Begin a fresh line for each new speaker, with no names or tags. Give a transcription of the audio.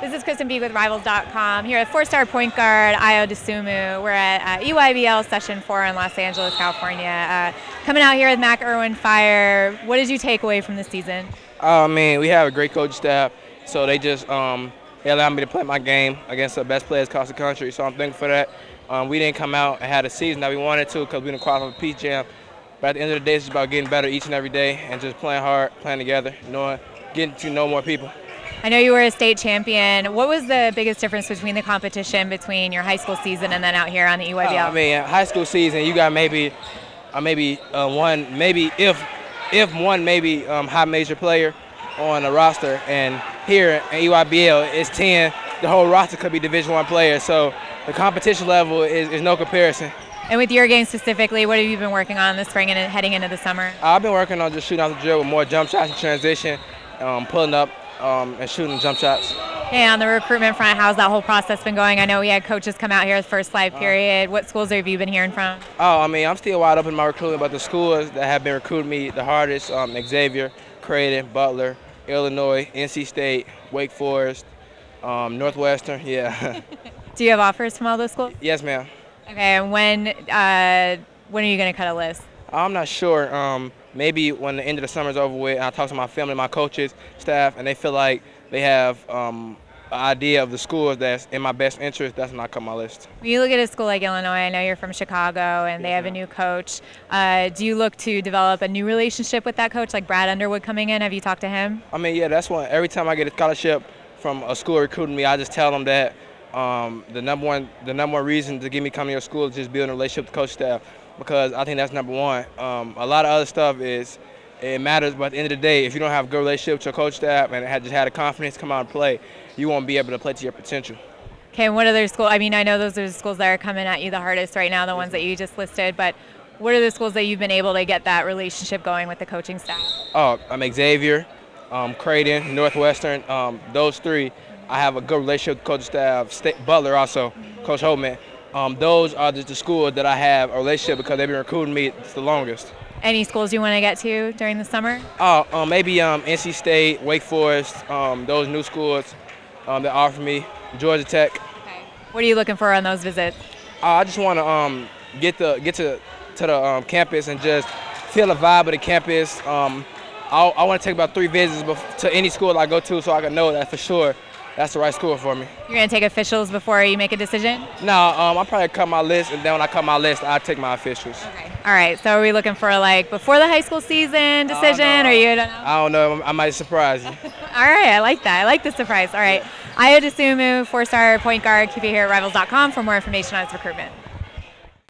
This is Krysten Peek with Rivals.com here at four-star point guard Ayo Dosunmu. We're at uh, EYBL Session 4 in Los Angeles, California. Uh, coming out here with Mac Irvin Fire. What did you take away from the season?
I mean, we have a great coach staff, so they just um, they allowed me to play my game against the best players across the country. So I'm thankful for that. Um, we didn't come out and had a season that we wanted to because we didn't qualify for Peach Jam. But at the end of the day, it's about getting better each and every day and just playing hard, playing together, knowing, getting to know more people.
I know you were a state champion. What was the biggest difference between the competition between your high school season and then out here on the EYBL?
Uh, I mean, high school season, you got maybe, uh, maybe uh, one, maybe if, if one maybe um, high major player on the roster, and here at EYBL it's 10. The whole roster could be Division One players, so the competition level is, is no comparison.
And with your game specifically, what have you been working on this spring and heading into the summer?
I've been working on just shooting out the drill with more jump shots and transition, um, pulling up um, and shooting jump shots.
Hey, on the recruitment front, how's that whole process been going? I know we had coaches come out here the first live period. What schools have you been hearing from?
Oh, I mean, I'm still wide open in my recruitment, but the schools that have been recruiting me the hardest, um, Xavier, Creighton, Butler, Illinois, NC State, Wake Forest, um, Northwestern, yeah.
Do you have offers from all those schools?
yes, ma'am.
Okay, and when uh, when are you going to cut a list?
I'm not sure. Um, maybe when the end of the summer is over with, I talk to my family, my coaches, staff, and they feel like they have um, an idea of the schools that's in my best interest. That's when I cut my list.
When you look at a school like Illinois, I know you're from Chicago, and they have a new coach. Uh, do you look to develop a new relationship with that coach, like Brad Underwood coming in? Have you talked to him?
I mean, yeah, that's one. Every time I get a scholarship from a school recruiting me, I just tell them that um, the number one the number one reason to get me coming to your school is just building a relationship with the coach staff because I think that's number one. Um, a lot of other stuff is it matters, but at the end of the day, if you don't have a good relationship with your coach staff and had just had the confidence to come out and play, you won't be able to play to your potential.
Okay, and what other schools? I mean, I know those are the schools that are coming at you the hardest right now, the ones that you just listed, but what are the schools that you've been able to get that relationship going with the coaching staff?
Oh, I'm Xavier, um, Creighton, Northwestern, um, those three. I have a good relationship with coach staff, State, Butler also, Coach Holtmann. Um, those are just the schools that I have a relationship because they've been recruiting me the longest.
Any schools you want to get to during the summer?
Oh, um, maybe um, NC State, Wake Forest, um, those new schools um, that offer me, Georgia Tech.
Okay. What are you looking for on those visits?
Uh, I just want to um, get the get to to the um, campus and just feel the vibe of the campus. Um, I, I want to take about three visits to any school I go to so I can know that for sure that's the right school for me.
You're gonna take officials before you make a decision?
No, um, I'll probably cut my list, and then when I cut my list, I'll take my officials.
Okay. All right. So are we looking for like before the high school season decision, or you don't know?
I don't know. I might surprise you.
All right. I like that. I like the surprise. All right. Ayo Dosunmu, four-star point guard. Keep it here at Rivals.com for more information on its recruitment.